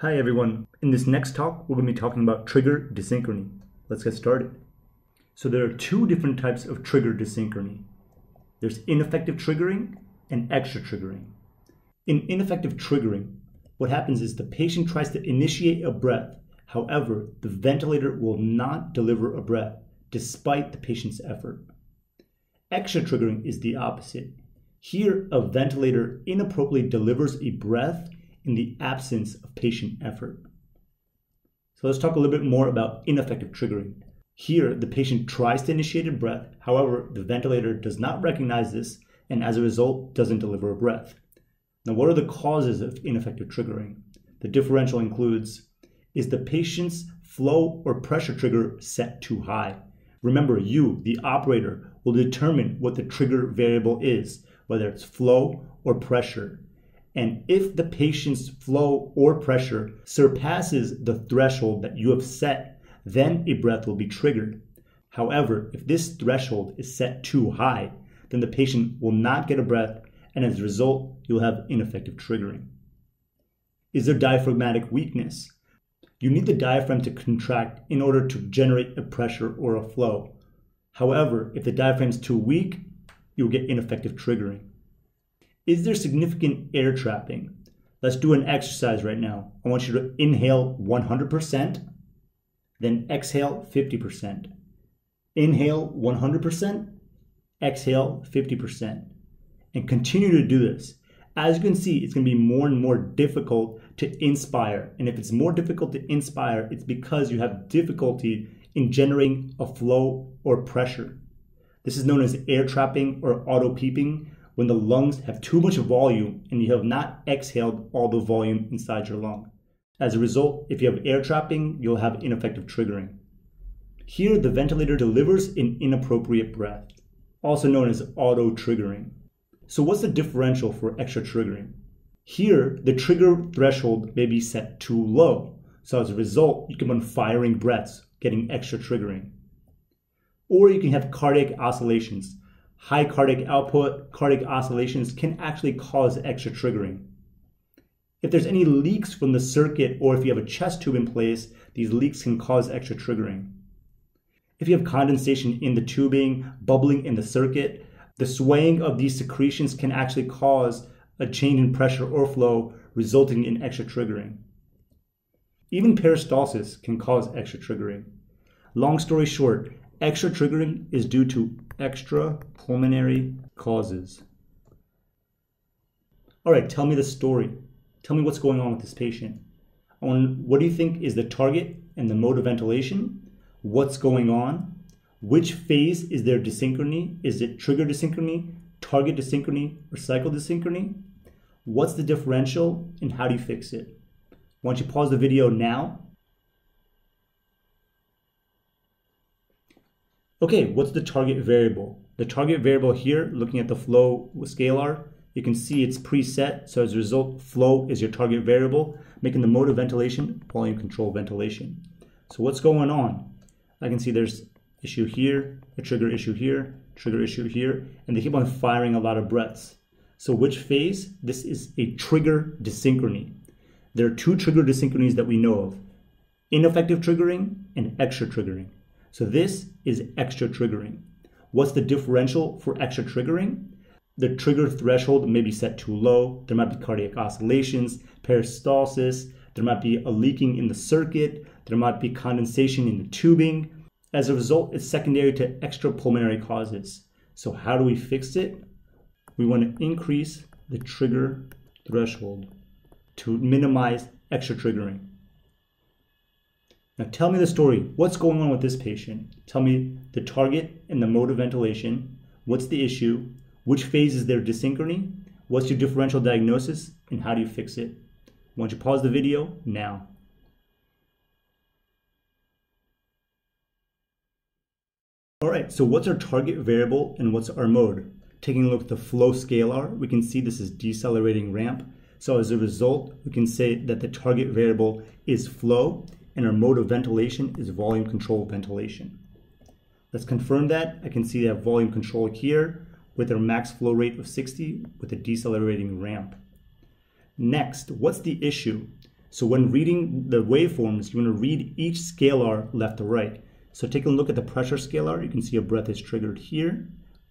Hi everyone. In this next talk, we're going to be talking about trigger dyssynchrony. Let's get started. So there are two different types of trigger dyssynchrony. There's ineffective triggering and extra triggering. In ineffective triggering, what happens is the patient tries to initiate a breath. However, the ventilator will not deliver a breath despite the patient's effort. Extra triggering is the opposite. Here, a ventilator inappropriately delivers a breath in the absence of patient effort. So let's talk a little bit more about ineffective triggering. Here, the patient tries to initiate a breath, however, the ventilator does not recognize this and as a result doesn't deliver a breath. Now, what are the causes of ineffective triggering? The differential includes is the patient's flow or pressure trigger set too high? Remember, you, the operator, will determine what the trigger variable is, whether it's flow or pressure. And if the patient's flow or pressure surpasses the threshold that you have set, then a breath will be triggered. However, if this threshold is set too high, then the patient will not get a breath, and as a result, you'll have ineffective triggering. Is there diaphragmatic weakness? You need the diaphragm to contract in order to generate a pressure or a flow. However, if the diaphragm is too weak, you'll get ineffective triggering. Is there significant air trapping? Let's do an exercise right now. I want you to inhale 100%, then exhale 50%. Inhale 100%, exhale 50%. And continue to do this. As you can see, it's going to be more and more difficult to inspire. And if it's more difficult to inspire, it's because you have difficulty in generating a flow or pressure. This is known as air trapping or auto peeping, when the lungs have too much volume and you have not exhaled all the volume inside your lung. As a result, if you have air trapping, you'll have ineffective triggering. Here, the ventilator delivers an inappropriate breath, also known as auto triggering. So, what's the differential for extra triggering? Here, the trigger threshold may be set too low. So, as a result, you can run firing breaths, getting extra triggering. Or you can have cardiac oscillations, high cardiac output, cardiac oscillations can actually cause extra triggering. If there's any leaks from the circuit or if you have a chest tube in place, these leaks can cause extra triggering. If you have condensation in the tubing, bubbling in the circuit, the swaying of these secretions can actually cause a change in pressure or flow, resulting in extra triggering. Even peristalsis can cause extra triggering. Long story short, extra triggering is due to extra pulmonary causes. All right, tell me the story. Tell me what's going on with this patient. On what do you think is the target and the mode of ventilation? What's going on? Which phase is there dyssynchrony? Is it trigger dyssynchrony, target dyssynchrony, or cycle dyssynchrony? What's the differential and how do you fix it? Why don't you pause the video now Okay, what's the target variable? The target variable here, looking at the flow scalar, you can see it's preset. So as a result, flow is your target variable, making the mode of ventilation volume control ventilation. So what's going on? I can see there's issue here, a trigger issue here, trigger issue here, and they keep on firing a lot of breaths. So which phase? This is a trigger dyssynchrony. There are two trigger dyssynchronies that we know of, ineffective triggering and extra triggering. So this is extra triggering. What's the differential for extra triggering? The trigger threshold may be set too low. There might be cardiac oscillations, peristalsis. There might be a leaking in the circuit. There might be condensation in the tubing. As a result, it's secondary to extra pulmonary causes. So how do we fix it? We want to increase the trigger threshold to minimize extra triggering. Now tell me the story. What's going on with this patient? Tell me the target and the mode of ventilation. What's the issue? Which phase is there dyssynchrony? What's your differential diagnosis? And how do you fix it? Why don't you pause the video now? All right, so what's our target variable and what's our mode? Taking a look at the flow scalar, we can see this is decelerating ramp. So as a result, we can say that the target variable is flow and our mode of ventilation is volume control ventilation. Let's confirm that. I can see that volume control here with our max flow rate of 60 with a decelerating ramp. Next, what's the issue? So when reading the waveforms, you want to read each scalar left to right. So take a look at the pressure scalar. You can see a breath is triggered here.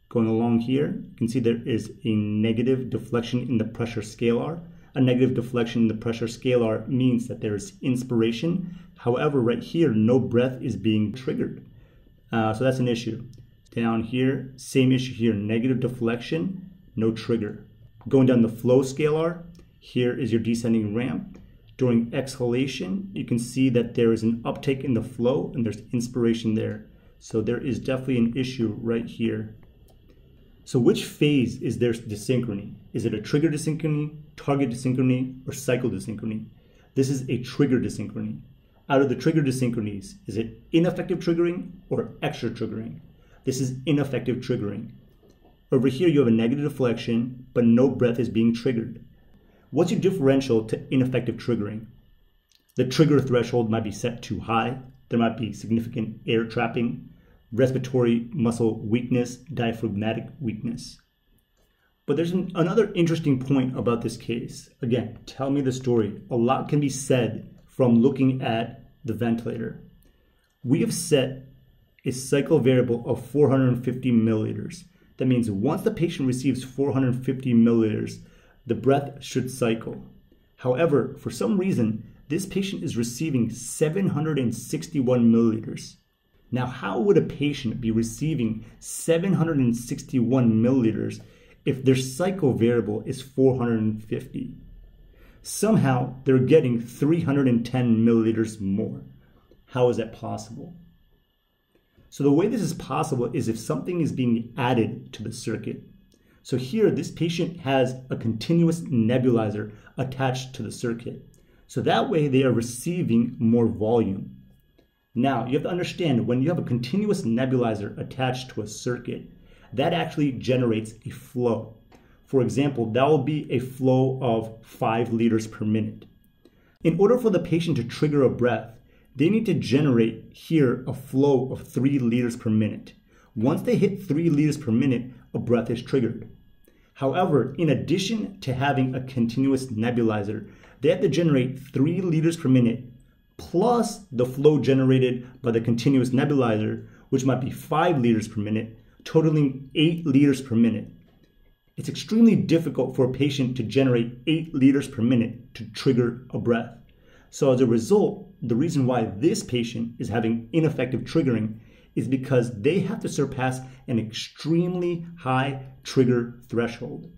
Going along here, you can see there is a negative deflection in the pressure scalar. A negative deflection in the pressure scalar means that there is inspiration. However, right here, no breath is being triggered. Uh, so that's an issue. Down here, same issue here, negative deflection, no trigger. Going down the flow scalar, here is your descending ramp. During exhalation, you can see that there is an uptake in the flow and there's inspiration there. So there is definitely an issue right here. So which phase is there dyssynchrony? Is it a trigger dyssynchrony, target dyssynchrony, or cycle dyssynchrony? This is a trigger dyssynchrony. Out of the trigger dyssynchronies, is it ineffective triggering or extra triggering? This is ineffective triggering. Over here, you have a negative deflection, but no breath is being triggered. What's your differential to ineffective triggering? The trigger threshold might be set too high. There might be significant air trapping respiratory muscle weakness, diaphragmatic weakness. But there's an, another interesting point about this case. Again, tell me the story. A lot can be said from looking at the ventilator. We have set a cycle variable of 450 milliliters. That means once the patient receives 450 milliliters, the breath should cycle. However, for some reason, this patient is receiving 761 milliliters. Now, how would a patient be receiving 761 milliliters if their cycle variable is 450? Somehow they're getting 310 milliliters more. How is that possible? So the way this is possible is if something is being added to the circuit. So here, this patient has a continuous nebulizer attached to the circuit. So that way they are receiving more volume. Now, you have to understand when you have a continuous nebulizer attached to a circuit, that actually generates a flow. For example, that will be a flow of 5 liters per minute. In order for the patient to trigger a breath, they need to generate here a flow of 3 liters per minute. Once they hit 3 liters per minute, a breath is triggered. However, in addition to having a continuous nebulizer, they have to generate 3 liters per minute plus the flow generated by the continuous nebulizer, which might be 5 liters per minute, totaling 8 liters per minute. It's extremely difficult for a patient to generate 8 liters per minute to trigger a breath. So, as a result, the reason why this patient is having ineffective triggering is because they have to surpass an extremely high trigger threshold.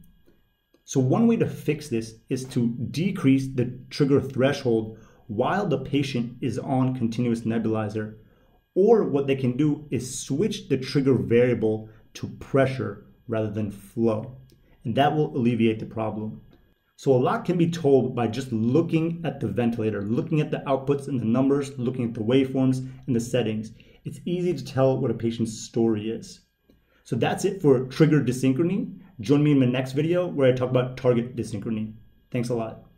So, one way to fix this is to decrease the trigger threshold while the patient is on continuous nebulizer. Or what they can do is switch the trigger variable to pressure rather than flow. And that will alleviate the problem. So a lot can be told by just looking at the ventilator, looking at the outputs and the numbers, looking at the waveforms and the settings. It's easy to tell what a patient's story is. So that's it for trigger dyssynchrony. Join me in my next video where I talk about target dyssynchrony. Thanks a lot.